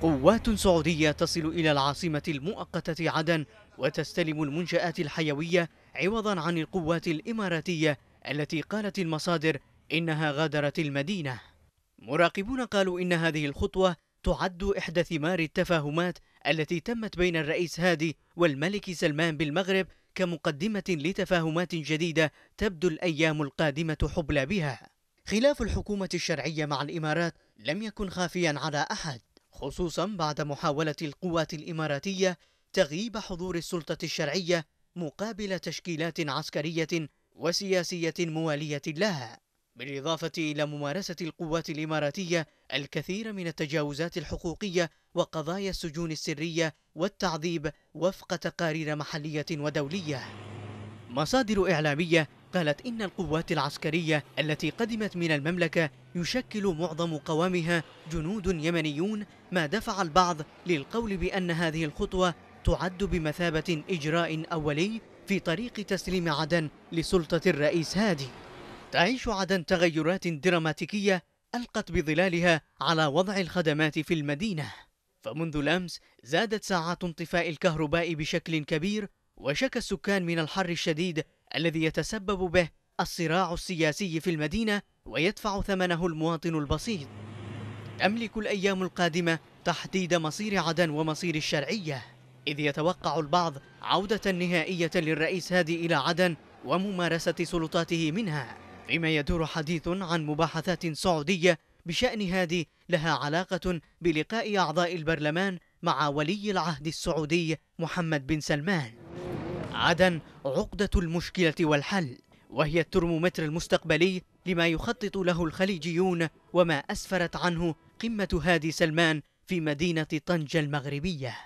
قوات سعودية تصل إلى العاصمة المؤقتة عدن وتستلم المنشآت الحيوية عوضا عن القوات الإماراتية التي قالت المصادر إنها غادرت المدينة. مراقبون قالوا إن هذه الخطوة تعد إحدى ثمار التفاهمات التي تمت بين الرئيس هادي والملك سلمان بالمغرب كمقدمة لتفاهمات جديدة تبدو الأيام القادمة حبلى بها. خلاف الحكومة الشرعية مع الإمارات لم يكن خافيا على أحد. خصوصا بعد محاولة القوات الإماراتية تغييب حضور السلطة الشرعية مقابل تشكيلات عسكرية وسياسية موالية لها بالإضافة إلى ممارسة القوات الإماراتية الكثير من التجاوزات الحقوقية وقضايا السجون السرية والتعذيب وفق تقارير محلية ودولية. مصادر إعلامية قالت إن القوات العسكرية التي قدمت من المملكة يشكل معظم قوامها جنود يمنيون ما دفع البعض للقول بأن هذه الخطوة تعد بمثابة إجراء أولي في طريق تسليم عدن لسلطة الرئيس هادي. تعيش عدن تغيرات دراماتيكية ألقت بظلالها على وضع الخدمات في المدينة. فمنذ الأمس زادت ساعات انطفاء الكهرباء بشكل كبير وشكى السكان من الحر الشديد الذي يتسبب به الصراع السياسي في المدينة ويدفع ثمنه المواطن البسيط. تملك الأيام القادمة تحديد مصير عدن ومصير الشرعية إذ يتوقع البعض عودة نهائية للرئيس هادي إلى عدن وممارسة سلطاته منها فيما يدور حديث عن مباحثات سعودية بشأن هادي لها علاقة بلقاء أعضاء البرلمان مع ولي العهد السعودي محمد بن سلمان. عدن عقدة المشكلة والحل وهي الترمومتر المستقبلي لما يخطط له الخليجيون وما أسفرت عنه قمة هادي سلمان في مدينة طنجة المغربية.